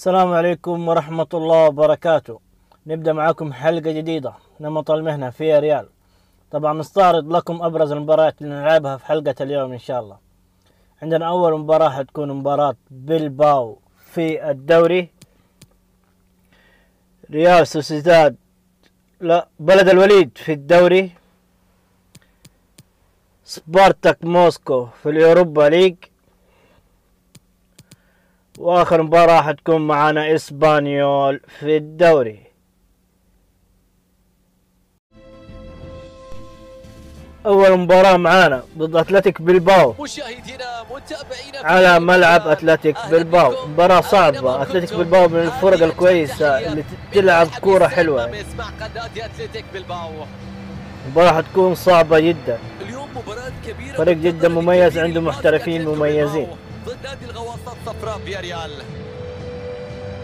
السلام عليكم ورحمة الله وبركاته. نبدأ معاكم حلقة جديدة نمط المهنة فياريال. طبعا نستعرض لكم أبرز المباريات اللي نلعبها في حلقة اليوم إن شاء الله. عندنا أول مباراة حتكون مباراة بلباو في الدوري. ريال سوسيداد لا بلد الوليد في الدوري. سبارتاك موسكو في اليوروبا ليج. وآخر مباراة حتكون معانا إسبانيول في الدوري. أول مباراة معانا ضد أتلتيك بلباو مشاهدينا متابعينا على ملعب أتلتيك بلباو مباراة صعبة. أتلتيك بلباو من الفرق الكويسة اللي تلعب كورة حلوة. اسمع قناة اتلتيك بلباو مباراة حتكون صعبة جدا. فريق جدا مميز عنده. محترفين مميزين. ضد نادي الغواصات الصفراء في ريال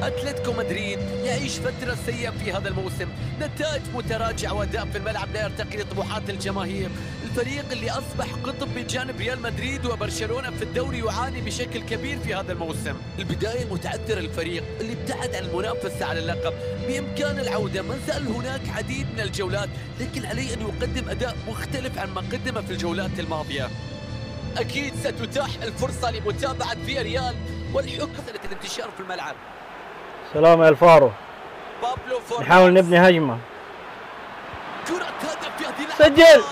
أتلتيكو مدريد يعيش فترة سيئة في هذا الموسم، نتائج متراجعة وأداء في الملعب لا يرتقي لطموحات الجماهير، الفريق اللي أصبح قطب بجانب ريال مدريد وبرشلونة في الدوري يعاني بشكل كبير في هذا الموسم، البداية متعثر الفريق اللي ابتعد عن المنافسة على اللقب، بإمكان العودة ما زال هناك عديد من الجولات، لكن عليه أن يقدم أداء مختلف عن ما قدمه في الجولات الماضية. أكيد ستتاح الفرصة لمتابعة فياريال والحكم حسن الانتشار في الملعب. سلام يا الفارو. نحاول نبني هجمة. كرة هدف في هذه سجل!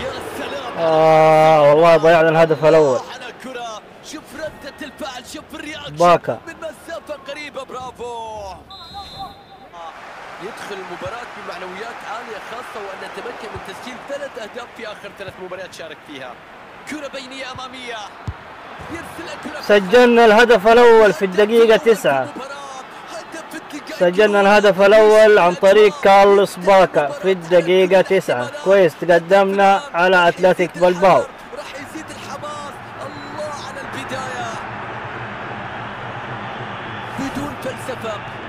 يا سلام. آه والله ضيعنا الهدف الأول. كرة شوف ردة الفعل شوف ال reaction. باكا. من مسافة قريبة. برافو. يدخل المباراة بمعنويات عالية خاصة وأن نتمكن من تسجيل ثلاث أهداف في آخر ثلاث مباريات شارك فيها. كرة بينية أمامية. سجلنا الهدف الأول في الدقيقة تسعة. سجلنا الهدف الأول عن طريق كارلوس باكا في الدقيقة تسعة. كويس تقدمنا على أتلتيك بلباو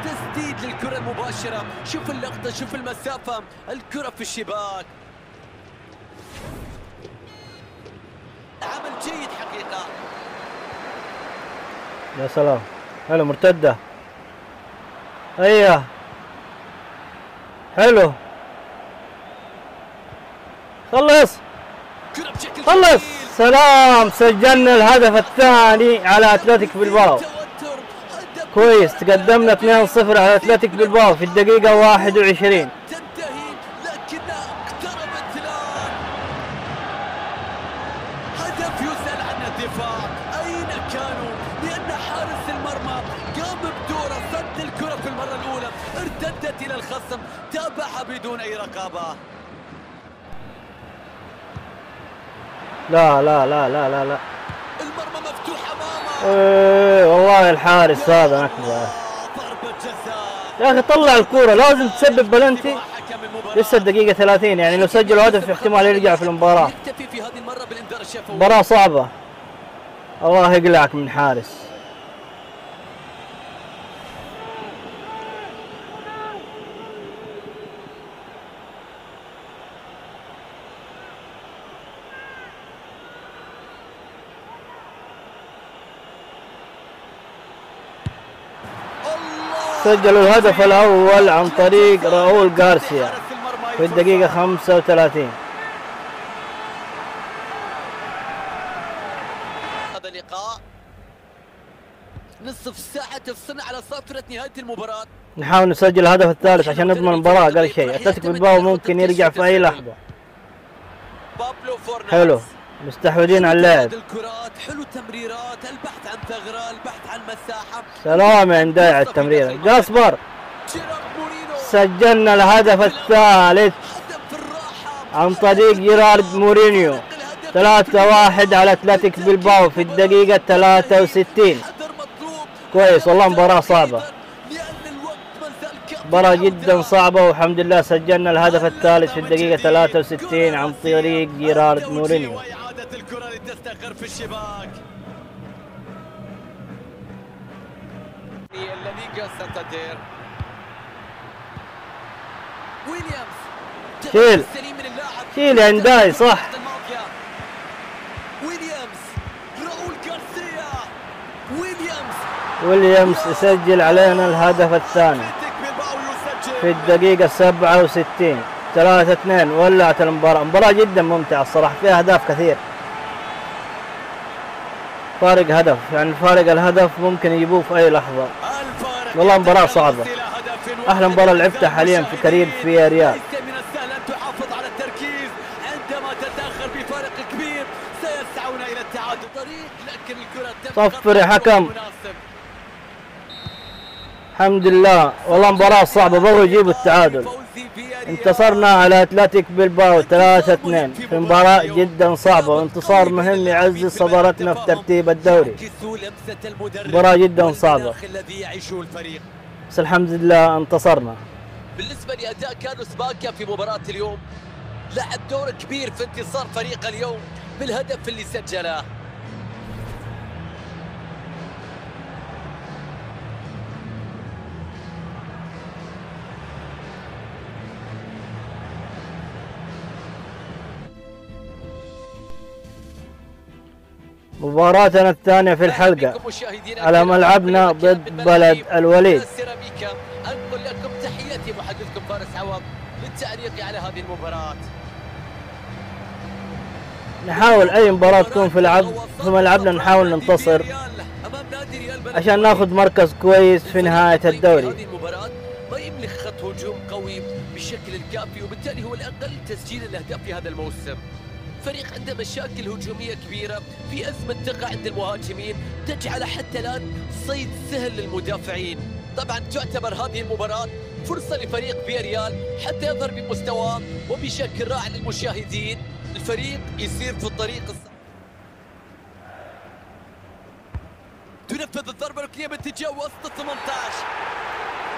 تسديد للكرة المباشرة. شوف اللقطة شوف المسافة. الكرة في الشباك. عمل جيد حقيقة. يا سلام. حلو مرتدة. هيا حلو. خلص. خلص. سلام. سجلنا الهدف الثاني على توتر هدف كويس. تقدمنا 2-0 على أتلتيك بلباو في الدقيقة 21 رقابة لا لا لا لا لا لا. المرمى مفتوح أمامه. إيه والله الحارس هذا نكبة يا أخي طلع الكورة لازم تسبب بلنتي. لسه الدقيقة 30 يعني لو سجلوا هدف احتمال يرجع في المباراة. مباراة صعبة. الله يقلعك من حارس الله سجلوا الهدف الأول عن طريق راؤول غارسيا في الدقيقة 35 هذا اللقاء نصف ساعة تفصلنا على صافرة نهاية المباراة. نحاول نسجل الهدف الثالث عشان نضمن المباراة أقل شيء. أتلتيك بلباو ممكن يرجع في أي لحظة. حلو. مستحوذين على اللعب. الكرات حلو التمريرات البحث عن ثغرة البحث عن مساحة. سلام يا نداي على التمريرة جاسبر. سجلنا الهدف الثالث عن طريق جيرارد مورينيو. ثلاثة واحد على أتلتيك بلباو في الدقيقة 63 حذر مطلوب. كويس والله مباراة صعبة. مباراة جدا صعبة والحمد لله سجلنا الهدف الثالث في الدقيقة 63 عن طريق جيرارد مورينيو. الكرة لتستقر في الشباك. الليغا سانتاندير ويليامز. شيل. شيل يا نداي، صح. ويليامز. راؤول غارسيا. ويليامز. ويليامز يسجل علينا الهدف الثاني. في الدقيقة 67 3 2 ولعت المباراة. مباراة جدا ممتعة الصراحة فيها أهداف كثير. فارق هدف يعني فارق الهدف ممكن يجيبوه في لحظة الفارق والله أحلى واحد مباراة من لعبتها حاليا في كارير في ريال صفر يا حكم. الحمد لله والله مباراة صعبة بغوا يجيبوا التعادل. انتصرنا على أتلتيك بلباو 3 2 في مباراة جدا صعبة وانتصار مهم يعزز صدارتنا في ترتيب الدوري. مباراة جدا صعبة. بس الحمد لله انتصرنا. بالنسبة لأداء كارلوس باكا في مباراة اليوم لعب دور كبير في انتصار فريق اليوم بالهدف اللي سجله. مباراتنا الثانية في الحلقة على. ملعبنا ضد بلد الوليد. أنقل لكم تحياتي محدثكم فارس عوض للتعليق على هذه المباراة. نحاول أي مباراة تكون في لعب في ملعبنا نحاول ننتصر. عشان ناخذ مركز كويس في نهاية الدوري. هذه المباراة ما يملك خط هجوم قوي بالشكل الكافي وبالتالي هو الأقل تسجيل الأهداف في هذا الموسم. فريق عنده مشاكل هجومية كبيرة في أزمة ثقة عند المهاجمين تجعل حتى الآن صيد سهل للمدافعين. طبعا تعتبر هذه المباراة فرصة لفريق فياريال حتى يظهر بمستواه وبشكل رائع للمشاهدين. الفريق يسير في الطريق الصح تنفذ الضربة الركنية باتجاه وسط ال 18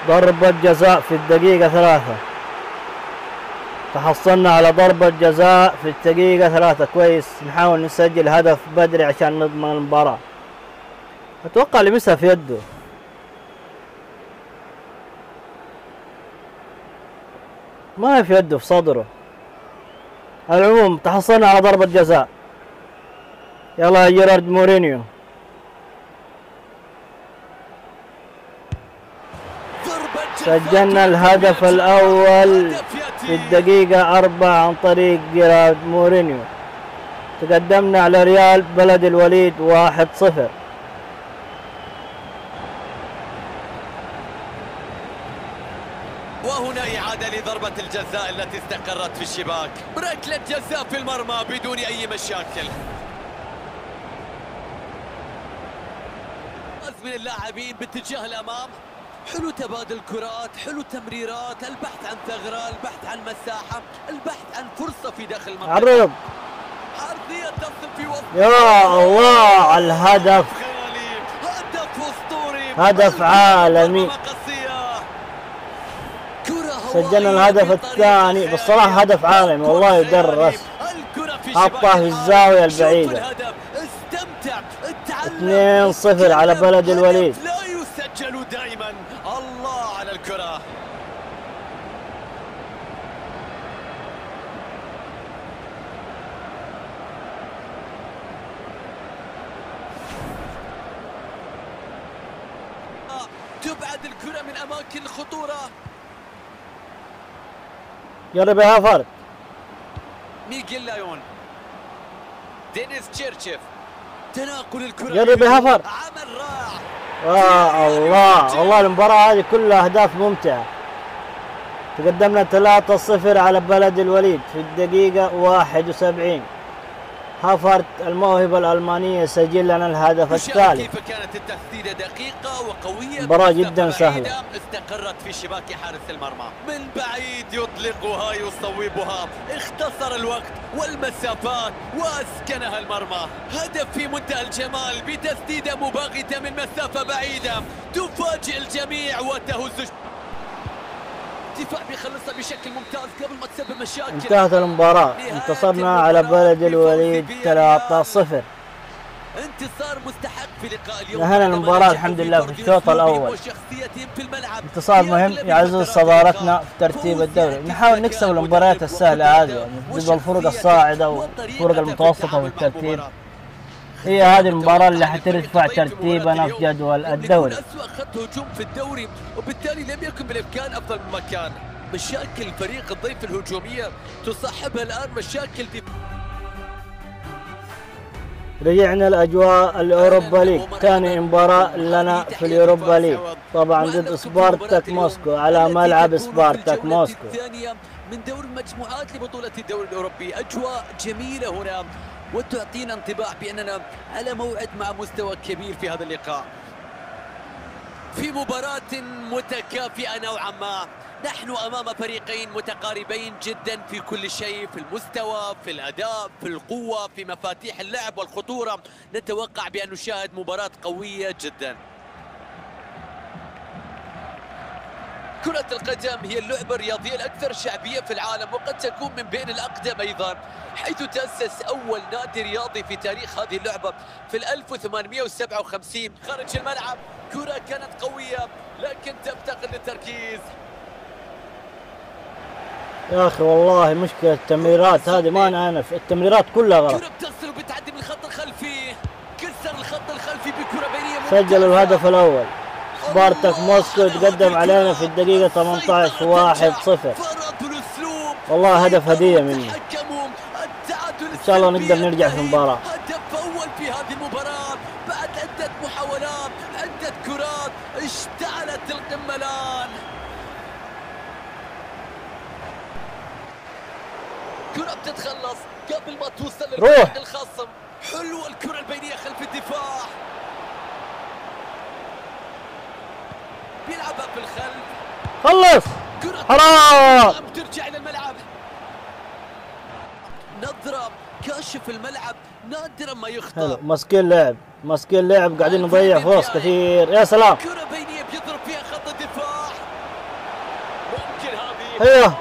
ضربة جزاء في الدقيقة ثلاثة. تحصلنا على ضربة جزاء في الدقيقة ثلاثة. كويس. نحاول نسجل هدف بدري عشان نضمن المباراة. أتوقع لمسها في يده. ما هي في يده في صدره. العموم تحصلنا على ضربة جزاء. يلا يا جيرارد مورينيو. سجلنا الهدف الأول. في الدقيقة أربعة عن طريق جيرارد مورينيو. تقدمنا على ريال بلد الوليد واحد صفر. وهنا إعادة لضربة الجزاء التي استقرت في الشباك. ركلة جزاء في المرمى بدون أي مشاكل. من اللاعبين باتجاه الأمام. حلو تبادل كرات حلو تمريرات البحث عن ثغرة البحث عن مساحة البحث عن فرصة في داخل المنطقة. عرض عرضية تصل في وسط. يا الله على الهدف. هدف أسطوري. هدف عالمي. سجلنا الهدف الثاني. بالصراحة هدف عالمي والله يدرس. الكرة في. الزاوية البعيدة. الهدف. استمتع. اتعلم. 2-0 على بلد الوليد. لا يسجل دائما الله على الكرة تبعد الكرة من أماكن الخطورة جرب يا فرد ميغيل لايون دينيس تشيرشيف تناقل الكرة يا هافرتز. عمل رائع. يا الله والله المباراة هذه كلها أهداف ممتعة. تقدمنا 3-0 على بلد الوليد في الدقيقة 71 هافرتز الموهبة الألمانية سجل لنا الهدف الثالث. كيف كانت التسديدة دقيقة وقوية. مباراة جداً سهلة. استقرت في شباك حارس المرمى. من بعيد يطلقها يصوبها. اختصر الوقت والمسافات وأسكنها المرمى. هدف في منتهى الجمال بتسديدة مباغتة من مسافة بعيدة. تفاجئ الجميع وتهز الدفاع بيخلصها بشكل ممتاز قبل ما تسبب مشاكل انتهت المباراة انتصرنا على بلد الوليد 3-0 انتصار مستحق في لقاء اليوم نهينا المباراة الحمد لله في الشوط الأول. انتصار مهم يعزز صدارتنا. في ترتيب الدوري نحاول نكسب المباريات السهلة هذه يعني ضد الفرق الصاعدة والفرق المتوسطة في الترتيب. هي هذه المباراة اللي حترفع ترتيبنا في جدول الدوري. أسوأ خط هجوم في الدوري وبالتالي لم يكن بالإمكان أفضل مما كان مشاكل فريق الضيف الهجومية تصاحبها الآن مشاكل دفاع رجعنا الأجواء الأوروبا ليج. ثاني مباراة لنا في الأوروبا ليج. طبعا ضد سبارتاك موسكو على ملعب سبارتاك موسكو. من دور المجموعات لبطولة الدوري الأوروبي. أجواء جميلة هنا. وتعطينا انطباع بأننا على موعد مع مستوى كبير في هذا اللقاء. في مباراة متكافئة نوعا ما. نحن أمام فريقين متقاربين جدا في كل شيء في المستوى في الأداء في القوة في مفاتيح اللعب والخطورة. نتوقع بأن نشاهد مباراة قوية جدا. كرة القدم هي اللعبة الرياضية الأكثر شعبية في العالم وقد تكون من بين الأقدم أيضا حيث تأسس أول نادي رياضي في تاريخ هذه اللعبة في 1857 خارج الملعب كرة كانت قوية لكن تفتقد للتركيز. يا أخي والله مشكلة التمريرات هذه ما نعرف التمريرات كلها غلط. كرة بتصل وبتعدي من الخط الخلفي كسر الخط الخلفي بكرة بينية ممتازة. الهدف الأول. سبارتاك موسكو تقدم علينا في الدقيقة 18 1 0 فرط الأسلوب والله هدف هدية مني. إن شاء الله نقدر نرجع في المباراة. هدف أول في هذه المباراة. بعد عدة محاولات عدة كرات اشتعلت القمة الآن كرة بتتخلص قبل ما توصل روح. الخصم حلوة الكرة البينية خلف الدفاع. بيلعبها في الخلف. خلص. حرام. ترجع إلى الملعب. نظرة كاشف الملعب نادرا ما يخطأ ماسكين لعب ماسكين لعب قاعدين نضيع فرص كثير. يا سلام. كرة بينية بيضرب فيها خط الدفاع. ممكن هذه. أيوه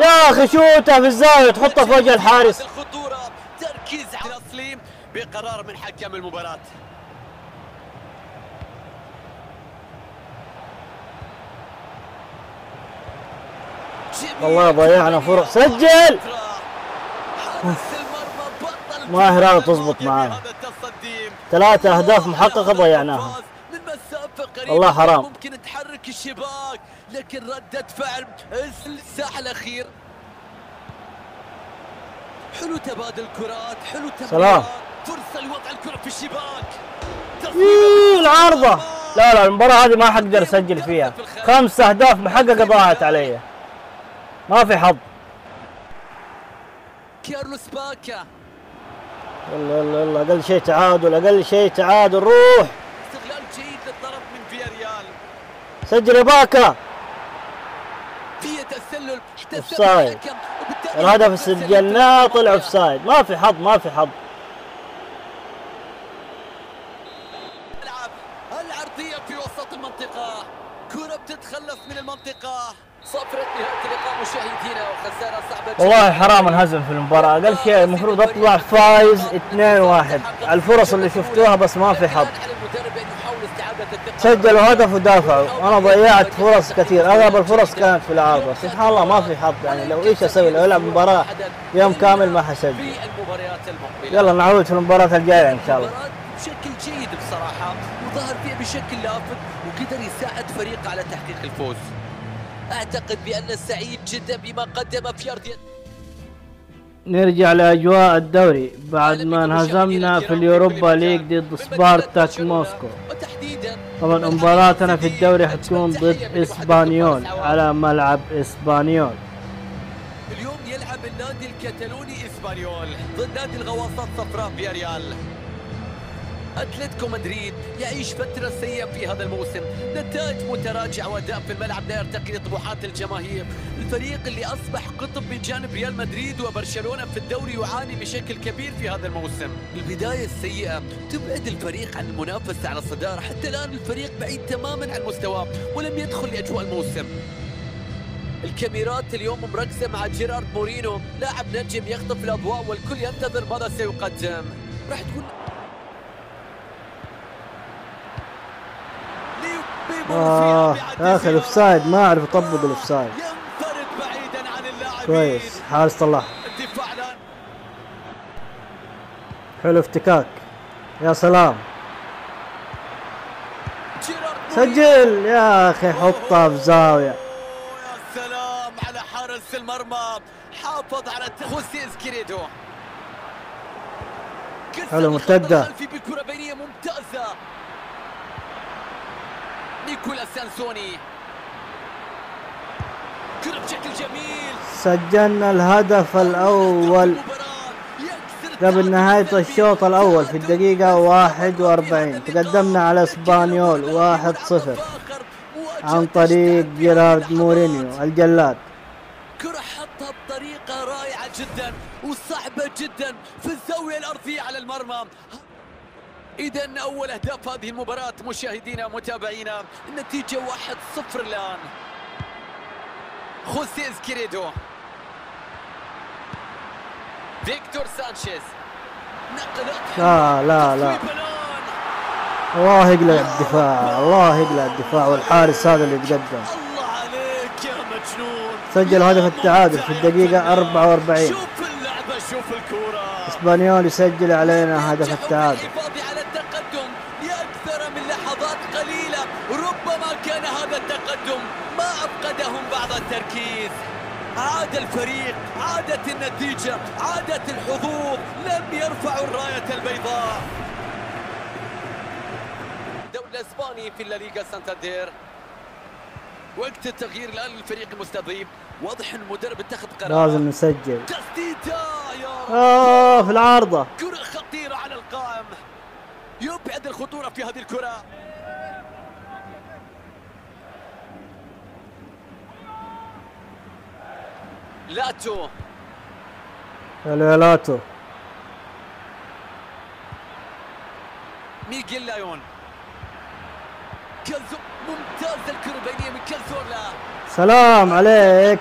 يا أخي شوتها في الزاوية تحطها في وجه الحارس. الخطورة تركيز على الاصلي بقرار من حكم المباراة. والله ضيعنا فرص سجل حارس المرمى بطل ما هي راضي تزبط. هذا التصدي ثلاثة أهداف محققة ضيعناها والله حرام. ممكن تحرك الشباك لكن ردة فعل الساحة الأخير حلو تبادل كرات حلو تبادل سلام. فرصة لوضع الكرة في الشباك العارضة لا لا المباراة هذه ما حقدر أسجل فيها خمس أهداف محققة ضاعت علي ما في حظ. كارلوس باكا يلا يلا يلا أقل شيء تعادل أقل شيء تعادل روح. استغلال جيد للطرف من فياريال. سجل يا باكا. في تسلل وبالتالي الهدف سجلناه طلع. offside ما في حظ ما في حظ. العرضية في وسط المنطقة. كرة بتتخلص من المنطقة. صفرة نهاية اللقاء مشاهدينا وخسارة صعبة جداً. والله حرام انهزم في المباراة. أقل شيء المفروض اطلع فايز 2-1 الفرص اللي شفتوها بس ما في حظ. سجلوا هدف ودافعوا أنا ضيعت فرص كثير. أغلب الفرص كانت في العارضة. سبحان الله ما في حظ. يعني لو إيش أسوي؟ لو ألعب مباراة يوم كامل ما حسجل. يلا نعود في المباراة الجاية إن شاء الله. بشكل جيد بصراحة. وظهر فيها بشكل لافت وقدر يساعد فريقه على تحقيق الفوز. أعتقد بأن سعيد جدا بما قدم في أرضية نرجع لأجواء الدوري. بعد ما انهزمنا في اليوروبا ليج ضد سبارتاك موسكو. طبعا مباراتنا في الدوري حتكون ضد إسبانيول على ملعب إسبانيول. اليوم يلعب النادي الكتالوني إسبانيول ضد نادي الغواصات الصفراء فياريال. أتلتيكو مدريد يعيش فترة سيئة في هذا الموسم، نتائج متراجعة وأداء في الملعب لا يرتقي لطموحات الجماهير، الفريق اللي أصبح قطب من جانب ريال مدريد وبرشلونة في الدوري يعاني بشكل كبير في هذا الموسم، البداية السيئة تبعد الفريق عن المنافسة على الصدارة، حتى الآن الفريق بعيد تماما عن مستواه ولم يدخل لأجواء الموسم، الكاميرات اليوم مركزة مع جيرارد مورينو. لاعب نجم يخطف الأضواء والكل ينتظر ماذا سيقدم. راح تكون آه يا أخي الأوفسايد ما بعيدا عن اللاعبين. كويس حارس طلع. الدفاع الآن. حلو افتكاك. يا سلام. سجل. يا أخي حطها في زاوية. يا سلام على حارس المرمى. حافظ على خوسيز كيريدو حلو، مرتدة. الخلفي بكرة بينية ممتازة. نيكولا سانسوني كرة بشكل جميل. سجلنا الهدف الأول قبل نهاية الشوط الأول في الدقيقة 41 تقدمنا على إسبانيول 1-0 عن طريق جيرارد مورينيو الجلاد. كرة حطها بطريقة رائعة جدا وصعبة جدا في الزاوية الأرضية على المرمى. إذا أول أهداف هذه المباراة مشاهدينا متابعينا النتيجة 1-0 الآن. خوسيز كيريدو. فيكتور سانشيز. نقلات لا لا لا. الله يقلع الدفاع الله يقلع الدفاع والحارس هذا اللي تقدم الله عليك يا مجنون. سجل هدف التعادل في الدقيقة 44 شوف اللعبة شوف الكرة إسبانيول يسجل علينا هدف التعادل. عاد الفريق عادت النتيجة عادت الحظوظ لم يرفعوا الراية البيضاء. الدوري الأسباني في الليغا سانتاندير وقت التغيير الآن للفريق المستضيف واضح إن المدرب اتخذ قرار. لازم نسجل. تسديدة يا. آه في العارضة. كرة خطيرة على القائم. يبعد الخطورة في هذه الكرة. لاتو الويلاتو ميغيل لايون. كالزو ممتاز الكرة البينية من كالزولا سلام عليك.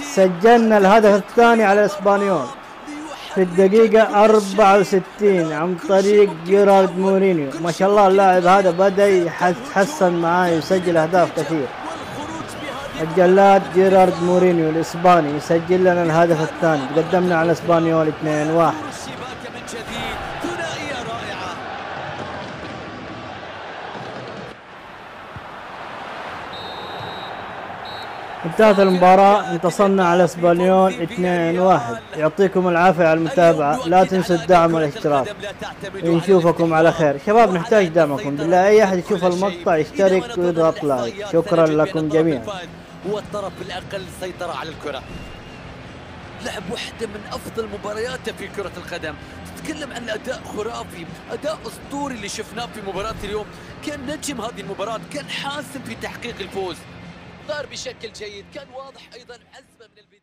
سجلنا الهدف الثاني على إسبانيول. في الدقيقة 64 عن طريق جيرارد مورينو. ما شاء الله اللاعب هذا بدأ يتحسن معاه يسجل أهداف كثير. الجلاد جيرارد مورينو الإسباني يسجل لنا الهدف الثاني. تقدمنا على إسبانيول 2-1 دور الشباك من جديد ثنائية رائعة انتهت المباراة انتصرنا على إسبانيول 2-1 يعطيكم العافية على المتابعة. لا تنسوا الدعم والاشتراك نشوفكم على خير. شباب نحتاج دعمكم بالله. أي أحد يشوف المقطع يشترك ويضغط لايك شكرا لكم جميعا. هو الطرف الأقل سيطرة على الكرة. لعب واحدة من أفضل مبارياته في كرة القدم. تتكلم عن أداء خرافي أداء أسطوري اللي شفناه في مباراة اليوم. كان نجم هذه المباراة كان حاسم في تحقيق الفوز. ظهر بشكل جيد كان واضح أيضا عزمة من البداية.